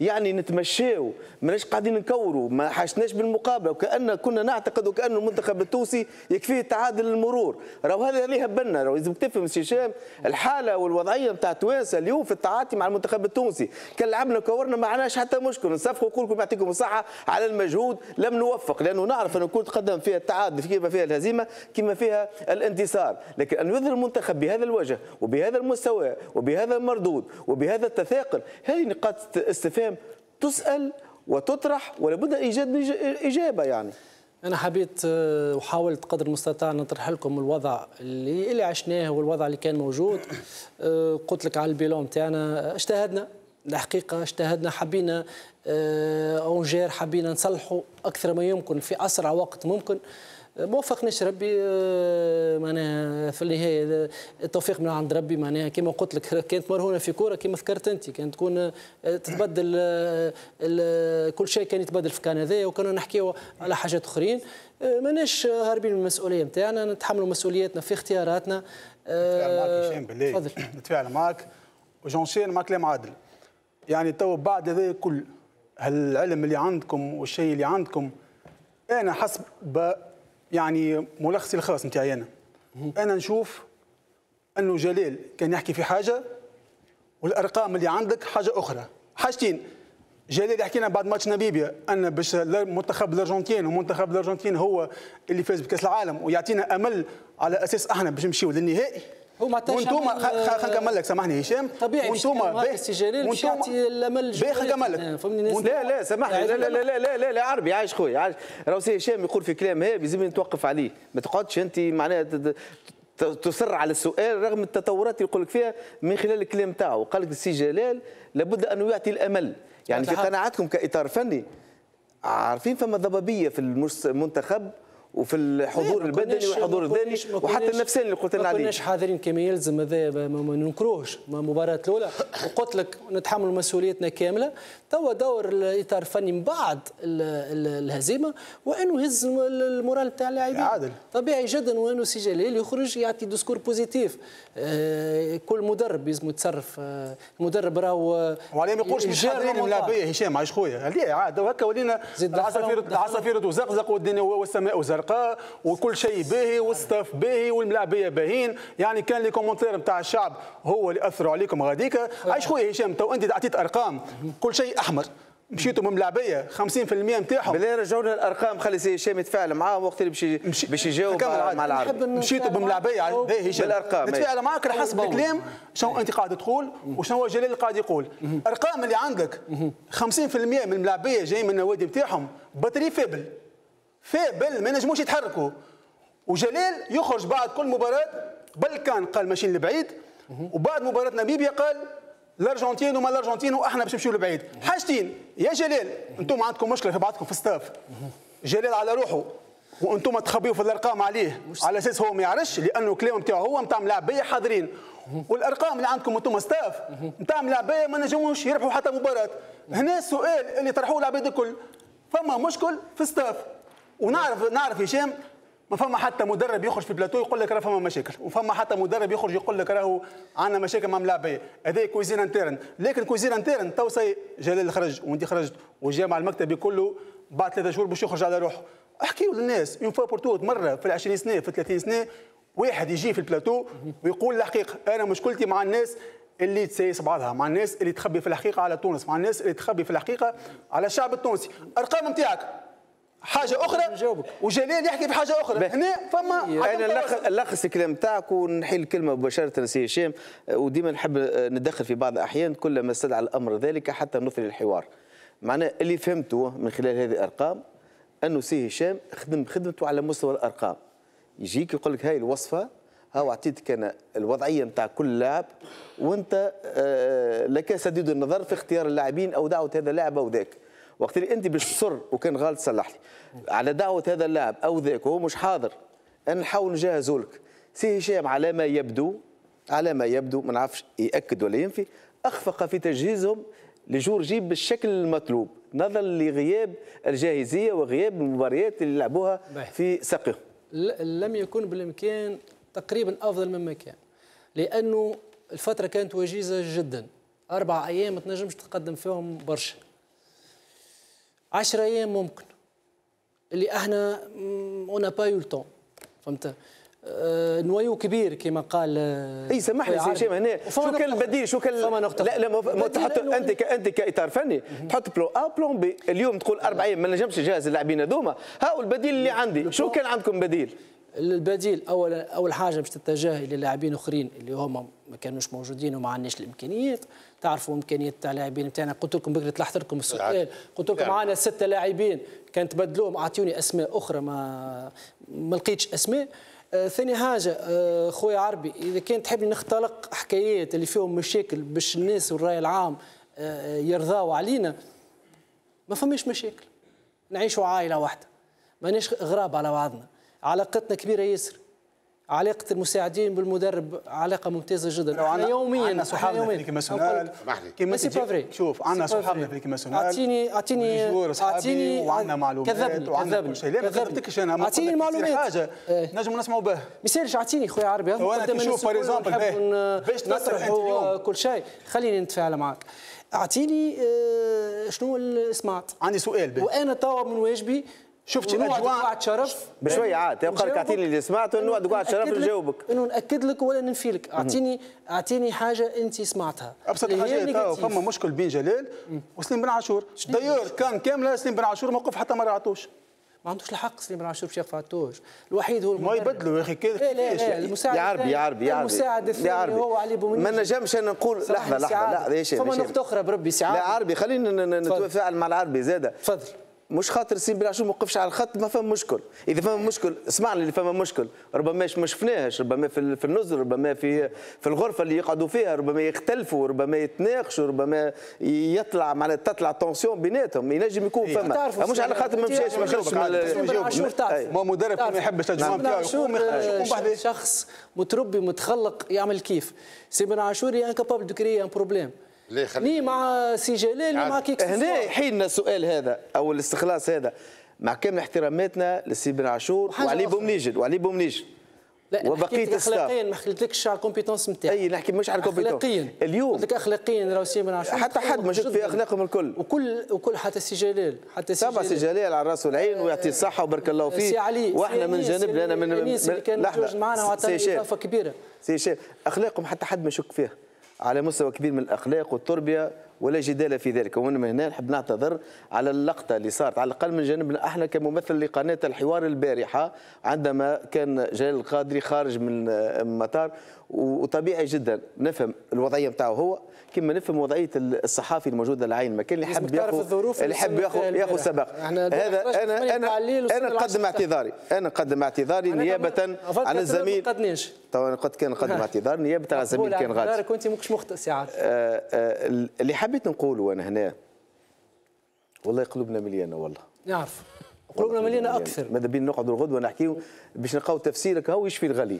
يعني نتمشاو ماناش قاعدين نكوروا ما حاشناش بالمقابلة وكأن كنا نعتقد وكأن المنتخب التونسي يكفيه تعادل المرور. راهو هذا اللي هبلنا راهو لازم تفهم سي هشام الحالة والوضعية نتاع التوانسه اليوم في التعاطي مع المنتخب التونسي. كان لعبنا كورنا ما عندناش حتى مشكل. نصفقوا كلكم يعطيكم الصحة على المجهود لم نوفق لأنه نعرف ان كل تقدم فيها التعادل كما فيها الهزيمة كما فيها الانتصار. لكن أن يظهر المنتخب بهذا الوجه وبهذا المستوى وبهذا المردود وبهذا التثاقل هذه نقاط استفهام تسأل وتطرح ولابد ايجاد اجابه يعني. أنا حبيت آه، وحاولت قدر المستطاع نطرح لكم الوضع اللي اللي عشناه والوضع اللي كان موجود. آه، قلت لك على البيلون تاعنا اجتهدنا. الحقيقة اجتهدنا حبينا أونجير آه، حبينا نصلحوا أكثر ما يمكن في أسرع وقت ممكن. موفقناش ربي آه، معناها في النهاية التوفيق من عند ربي معناها كما قلت لك كانت مرهونة في كورة كما ذكرت أنت كانت تكون آه، تتبدل آه، كل شيء كان يتبدل في كان هذايا وكنا نحكيو على حاجات أخرين. ماناش هاربين من المسؤولية نتاعنا نتحملوا مسؤولياتنا في اختياراتنا. نتفاعل معك هشام بالله. نتفاعل معك وجونشين مع كلام عادل. يعني تو بعد هذا كل هالعلم اللي عندكم والشيء اللي عندكم أنا حسب يعني ملخصي الخاص نتاعي أنا. أنا نشوف أنه جلال كان يحكي في حاجة والأرقام اللي عندك حاجة أخرى. حاجتين. جلال يحكي لنا بعد ماتش ناميبيا أن باش المنتخب الأرجنتين ومنتخب الأرجنتين هو اللي فاز بكأس العالم ويعطينا أمل على أساس أحنا باش نمشيو للنهائي. هو ما وأنتم خلينا نكمل لك سامحني هشام. طبيعي وأنتم باش يعطي الامل باهي نكمل لك لا لا سامحني. لا لا لا لا لا لا عربي عايش خويا عايش. راهو سي هشام يقول في كلام هذا لازم نتوقف عليه. ما تقعدش أنت معناها تصر على السؤال رغم التطورات اللي يقول لك فيها من خلال الكلام تاعو. قال لك السي جلال لابد انه يعطي الأمل. يعني في قناعتكم كإطار فني عارفين فما ضبابية في المنتخب؟ وفي الحضور البدني والحضور الذهني وحتى النفساني اللي قلت لنا عليه ما كناش حاذرين كما يلزم هذا ما ننكروش مباراة الأولى وقلت لك نتحمل مسؤوليتنا كاملة. توا دور الإطار الفني من بعد الهزيمة وأنه يهز ال moral تاع اللاعبين. عادل طبيعي جدا وأنه سي جليل يخرج يعطي discours positif. آه كل مدرب لازم يتصرف. آه المدرب راهو وعليه ما يقولش مش حاضرين الملاعبيه هشام عايش خويا. عاد هكا ولينا العصافير العصافير تزقزق والدنيا والسماء وزرق. زرقاء وكل شيء باهي وال staff باهي والملاعبيه باهيين يعني كان les commentaires نتاع الشعب هو اللي أثروا عليكم غاديك عايش خويا هشام تو أنت اعطيت أرقام. كل شيء أحمر. مشيتوا من ملاعبية 50% نتاعهم بالله رجعونا الأرقام خلي سي هشام يتفاعل معاهم وقت اللي باش باش يجاوب مع العرب. مشيتوا بملاعبية باهي هشام؟ بالأرقام نتفاعل معاك على حسب الكلام شنو أنت قاعد تقول وشنو جلال قاعد يقول. الارقام اللي عندك 50% من الملاعبية جاي من النوادي نتاعهم batterie faible faible ما ينجموش يتحركوا. وجلال يخرج بعد كل مباراة بل كان قال ماشيين لبعيد. وبعد مباراة ناميبيا قال الأرجنتين وما الأرجنتين وأحنا باش نمشيو لبعيد. حاجتين يا جلال أنتم عندكم مشكلة في بعضكم في ال staff. جلال على روحه وأنتم تخبيوا في الأرقام عليه على أساس هو ما يعرفش لأنه كلام نتاعو هو نتاع ملاعبية حاضرين. والأرقام اللي عندكم أنتم staff نتاع ملاعبية ما نجموش يربحوا حتى مباراة. هنا السؤال اللي طرحوه العباد الكل فما مشكل في staff ونعرف نعرف هشام ما فما حتى مدرب يخرج في البلاتو يقول لك راه فما مشاكل. وفما حتى مدرب يخرج يقول لك راهو عندنا مشاكل مع ملاعبيه هذا cuisine interne لكن cuisine interne تو سي جلال خرج وانت خرجت والجامعة المكتبي كله بعد ثلاثة شهور باش يخرج على روحه. احكيوا للناس. une fois pour مرة في ال 20 سنة في 30 سنة واحد يجي في البلاتو ويقول الحقيقة أنا مشكلتي مع الناس اللي تسيس بعضها مع الناس اللي تخبي في الحقيقة على تونس مع الناس اللي تخبي في الحقيقة على الشعب التونسي. أرقام نتاعك حاجة أخرى نجاوبك. وجلال يحكي في حاجة أخرى. هنا فما أنا نلخص الكلام تاعك ونحيل الكلمة مباشرة سي هشام وديما نحب ندخل في بعض الأحيان كلما استدعى الأمر ذلك حتى نثري الحوار. معناه اللي فهمته من خلال هذه الأرقام أنه سي هشام خدم خدمته على مستوى الأرقام. يجيك يقول لك هاي الوصفة ها اعطيتك أنا الوضعية نتاع كل لاعب وأنت آه، لك سديد النظر في اختيار اللاعبين أو دعوة هذا اللاعب أو ذاك. وقت اللي انت باش تصر وكان غلط صلح لي. على دعوة هذا اللاعب أو ذاك وهو مش حاضر. أنا نحاول نجهزه لك. سي هشام على ما يبدو على ما يبدو ما نعرفش يأكد ولا ينفي أخفق في تجهيزهم لجورجي بالشكل المطلوب. نظرا لغياب الجاهزية وغياب المباريات اللي لعبوها في سقهم لم يكن بالإمكان تقريبا أفضل مما كان لأنه الفترة كانت وجيزة جدا. أربع أيام ما تنجمش تقدم فيهم برشا. عشرة أيام ممكن. اللي إحنا اون با يو التون فهمت؟ آه، نويو كبير كما قال آه، إي سامحني سي هشام هنا شو كان البديل شو كان فما نقطة. لا لا ما- تحط أنت ك- أنت كإطار فني تحط بلون آ بلون بي اليوم تقول أربع أيام ما نجمش نجهز اللاعبين هذوما. ها هو البديل اللي عندي؟ شو كان عندكم بديل؟ البديل أول أول حاجة باش تتجه إلى لاعبين آخرين اللي هما ما كانوش موجودين وما عندناش الإمكانيات. تعرفوا إمكانيات تاع اللاعبين نتاعنا قلت لكم بكري طلعت لكم السؤال. قلت لكم معنا ستة لاعبين كان تبدلوهم. أعطوني أسماء أخرى ما ما لقيتش أسماء. آه ثاني حاجة آه خويا عربي إذا كان تحبني نختلق حكايات اللي فيهم مشاكل باش الناس والراي العام آه يرضاوا علينا ما فماش مشاكل. نعيشوا عائلة واحدة. ماناش غراب على بعضنا. علاقتنا كبيرة ياسر. علاقة المساعدين بالمدرب علاقة ممتازة جدا. لو عندنا يوميا عندنا صحابنا في يوميا. ليكي ناسيونال. كيما فري شوف عندنا سي صحابنا. في ليكي ناسيونال اعطيني اعطيني اعطيني وعندنا معلومات. كذبني وعندنا كذبني كل شيء. لا ما. كذبتكش أنا ما أعطيني المعلومات حاجة. إيه. نجم نسمعوا به. ما يسالش أعطيني خويا عربي. هذا كي نشوف به، ن- باش نطرحوا. كل شيء. خليني نتفاعل معك أعطيني آه، شنو اللي سمعت عندي سؤال وأنا توا من واجبي. أجواء- قاعد شرف. بشوية عاد، يبقى. أعطيني اللي سمعته، نوعد قاعد شرف نجاوبك. إنه ناكد لك ولا ننفي لك. اعطيني أعطيني حاجة أنت سمعتها. أبسط حاجة. فما مشكل بين جلال وسليم بن عاشور. دايور كان كامله سليم بن عاشور موقف حتى ما رعتوش. ما عندوش الحق سليم بن عاشور يرفع التوج الوحيد هو ما. يبدلوا يا أخي كيف؟ لا لا كيفاش؟ المساعد يا عربي يا عربي يا عربي. المساعد الثاني عربي. هو علي بومنيش ما نجمش أنا نقول لحظة لحظة. لا يا هشام فما. نقطه أخرى بربي سعادة. لا عربي خلينا. نتفاعل مع العربي زاده تفضل. مش خاطر سين بن عاشور ما وقفش على الخط ما فما مشكل. إذا فما مشكل اسمعني اللي فما مشكل. ربما مش ما شفناهش ربما في ال- في النزل ربما في في الغرفة اللي يقعدوا فيها ربما يختلفوا ربما يتناقشوا ربما يطلع معناتها تطلع تونسيون بيناتهم. ينجم يكون فما. تعرفوا مش على خاطر ما مشاش ما خرجش من مدرب. ما يحبش آه، يقوم بعدين شخص متربي متخلق يعمل كيف. سي بن عاشور incapable de créer un problème ni مع سي جلال ni مع كيك هنا يحيلنا السؤال هذا أو الاستخلاص هذا. مع كامل احتراماتنا لسي بن عاشور وعلي. بومنيجل وعلي بومنيجل لا وبقية وبقيه ال staff. اخلاقيا ما حكيتلكش على ال compétence نتاعي أي نحكي مش على ال compétence اخلاقيا اليوم. قلت لك اخلاقيا راهو سي بن عاشور حتى حد ما شك في أخلاقهم الكل. وكل وكل حتى سي جلال حتى سي طبعا سي جلال على الراس والعين ويعطيه الصحة وبارك الله فيه سي علي وإحنا سي من جانبنا أنا من كان لحظة. متواجد معنا سي شيخ. إضافة كبيرة. سي شيخ أخلاقهم حتى حد ما يشك فيها. على مستوى كبير من الأخلاق والتربية. ولا جدال في ذلك. ومن هنا نحب نعتذر على اللقطة اللي صارت. على الأقل من جانبنا إحنا كممثل لقناة الحوار البارحة عندما كان جلال القادري خارج من المطار وطبيعي جدا نفهم الوضعية نتاعو هو كما نفهم وضعية الصحافي الموجود العين. المكان اللي تعرف ياخذ اللي صرنا ياخذ ياخذ. سبق البارح هذا أنا أنا أنا نقدم. اعتذاري. أنا نقدم اعتذاري نيابة عن الزميل. ما قدناش. طبعا قد كان نقدم اعتذار. نيابة عن الزميل كان غادي غادي كنت ماكش مخطئ ساعات آه، آه، اللي حبيت نقوله أنا هنا. والله قلوبنا مليانة والله. نعرف. قلوبنا مليانة أكثر. ماذا بينا نقعدوا الغدوة نحكيو باش نلقاو تفسيرك هو يشفي الغليل